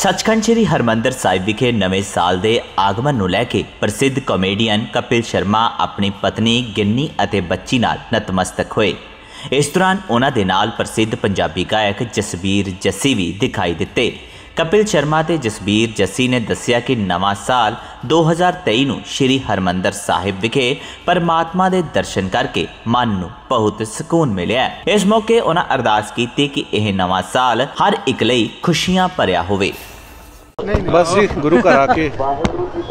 ਸੱਚਖੰਡ ਸ੍ਰੀ ਹਰਮੰਦਰ ਸਾਹਿਬ ਵਿਖੇ ਨਵੇਂ ਸਾਲ ਦੇ ਆਗਮਨ ਨੂੰ ਲੈ ਕੇ ਪ੍ਰਸਿੱਧ ਕਾਮੇਡੀਅਨ ਕਪਿਲ ਸ਼ਰਮਾ ਆਪਣੀ ਪਤਨੀ, ਗਿੰਨੀ ਅਤੇ ਬੱਚੀ ਨਾਲ ਨਤਮਸਤਕ ਹੋਏ। ਇਸ ਦੌਰਾਨ ਉਹਨਾਂ ਦੇ ਨਾਲ ਪ੍ਰਸਿੱਧ ਪੰਜਾਬੀ ਗਾਇਕ ਜਸਬੀਰ ਜੱਸੀ ਵੀ ਦਿਖਾਈ ਦਿੱਤੇ। ਕਪਿਲ ਸ਼ਰਮਾ ਤੇ ਜਸਬੀਰ ਜੱਸੀ ਨੇ ਦੱਸਿਆ ਕਿ ਨਵਾਂ ਸਾਲ 2023 ਨੂੰ ਸ੍ਰੀ ਹਰਮੰਦਰ ਸਾਹਿਬ ਵਿਖੇ ਪਰਮਾਤਮਾ ਦੇ ਦਰਸ਼ਨ ਕਰਕੇ ਮਨ ਨੂੰ ਬਹੁਤ ਸਕੂਨ ਮਿਲਿਆ ਇਸ ਮੌਕੇ ਉਹਨਾਂ ਅਰਦਾਸ ਕੀਤੀ ਕਿ ਇਹ ਨਵਾਂ ਸਾਲ ਹਰ ਇੱਕ ਲਈ ਖੁਸ਼ੀਆਂ ਭਰਿਆ ਹੋਵੇ। ਬਸ ਜੀ ਗੁਰੂ ਘਰ ਆ ਕੇ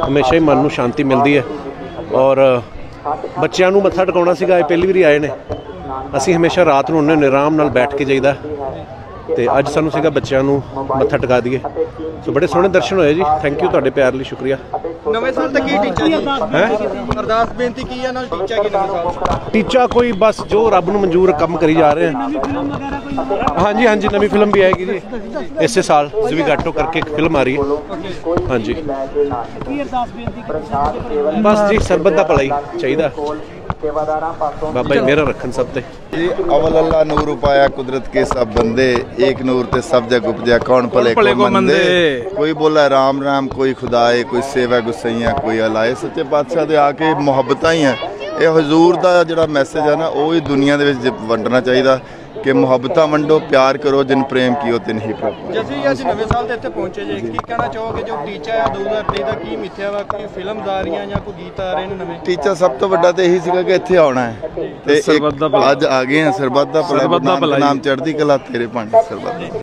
ਹਮੇਸ਼ਾ ਹੀ ਮਨ ਨੂੰ ਸ਼ਾਂਤੀ ਮਿਲਦੀ ਹੈ। ਔਰ ਬੱਚਿਆਂ ਨੂੰ ਮੱਥਾ ਟਿਕਾਉਣਾ ਸੀਗਾ ਇਹ ਪਹਿਲੀ ਵਾਰੀ ਆਏ ਨੇ। ਅਸੀਂ ਹਮੇਸ਼ਾ ਰਾਤ ਨੂੰ ਉਹਨਾਂ ਨੇ ਆਰਾਮ ਨਾਲ ਬੈਠ ਕੇ ਜਾਈਦਾ। ਤੇ ਅੱਜ ਸਾਨੂੰ ਸੀਗਾ ਬੱਚਿਆਂ ਨੂੰ ਮੱਥਾ ਟਿਕਾ ਦਈਏ। ਸੋ ਬੜੇ ਸੋਹਣੇ ਦਰਸ਼ਨ ਹੋਏ ਜੀ। ਥੈਂਕ ਯੂ ਤੁਹਾਡੇ ਪਿਆਰ ਲਈ ਸ਼ੁਕਰੀਆ। ਨਵੇਂ ਸਾਲ ਦਾ ਕੀ ਟੀਚਾ ਜੀ? ਹੈ? ਅਰਦਾਸ ਬੇਨਤੀ ਕੀ ਹੈ ਨਾਲ ਟੀਚਾ ਕੀ ਨਵੇਂ ਸਾਲ ਦਾ ਟੀਚਾ ਕੋਈ ਬਸ ਜੋ ਰੱਬ ਨੂੰ ਮਨਜ਼ੂਰ ਕੰਮ ਕਰੀ ਜਾ ਰਹੇ ਹਾਂ ਹਾਂਜੀ ਹਾਂਜੀ ਨਵੀਂ ਫਿਲਮ ਵੀ ਆਏਗੀ ਜੀ। ਇਸੇ ਸਾਲ ਜ਼ਵੀਗਾਟੋ ਕਰਕੇ ਇੱਕ ਫਿਲਮ ਆ ਰਹੀ ਹੈ। ਹਾਂਜੀ। ਬਸ ਜੀ ਸਰਬਤ ਦਾ ਭਲਾ ਹੀ ਚਾਹੀਦਾ। ਬਾਬਾ ਜੀ ਮੇਰਾ ਰੱਖਣ ਸਭ ਤੇ। ਜੀ ਅਵਲ ਅੱਲਾ ਨੂਰ ਉਪਾਇਆ ਕੁਦਰਤ ਕੇ ਸਭ ਬੰਦੇ ਏਕ ਨੂਰ ਤੇ ਸਭ ਜਗ ਉਪਜਿਆ ਕੌਣ ਭਲੇ ਕੋ ਮੰਦੇ? ਕੋਈ ਬੋਲਾ ਰਾਮ ਰਾਮ ਕੋਈ ਖੁਦਾਏ ਕੋਈ ਸੇਵਾ ਗੁਸਈਆ ਕੋਈ ਅਲਾਏ। ਸੱਚੇ ਪਾਤਸ਼ਾਹ ਦੇ ਆ ਕੇ ਮੁਹੱਬਤਾਂ ਹੀ ਆ। ਇਹ ਹਜ਼ੂਰ ਦਾ ਜਿਹੜਾ ਮੈਸੇਜ ਆ ਨਾ ਉਹ ਹੀ ਦੁਨੀਆ ਦੇ ਵਿੱਚ ਵੰਡਣਾ ਚਾਹੀਦਾ। ਕਿ ਮੁਹੱਬਤਾਂ ਵੰਡੋ ਪਿਆਰ ਕਰੋ ਜਿਨ ਪ੍ਰੇਮ ਕੀਓ ਤਿਨ ਹੀ ਪ੍ਰਭੂ ਜਸੀਂ ਅੱਜ ਨਵੇਂ ਸਾਲ ਤੇ ਇੱਥੇ ਪਹੁੰਚੇ ਜੀ। ਕੀ ਕਹਿਣਾ ਚਾਹੋਗੇ? ਜੋ ਟੀਚਾ ਹੈ 2023 ਦਾ ਕੀ ਮਿੱਥਿਆ ਵਾ? ਕੋਈ ਫਿਲਮ ਆ ਰਹੀਆਂ ਜਾਂ ਕੋਈ ਗੀਤ ਆ ਰਹੇ ਨੇ ਨਵੇਂ? ਟੀਚਾ ਸਭ ਤੋਂ ਵੱਡਾ ਤੇ ਇਹੀ ਸੀਗਾ ਕਿ ਇੱਥੇ ਆਉਣਾ ਹੈ। ਤੇ ਇੱਕ ਅੱਜ ਆ ਗਏ ਹਾਂ ਸਰਬੱਤ ਦਾ ਭਲਾ। ਨਾਮ ਚੜ੍ਹਦੀ ਕਲਾ ਤੇਰੇ ਭਾਂਡੇ ਸਰਬੱਤ ਦਾ।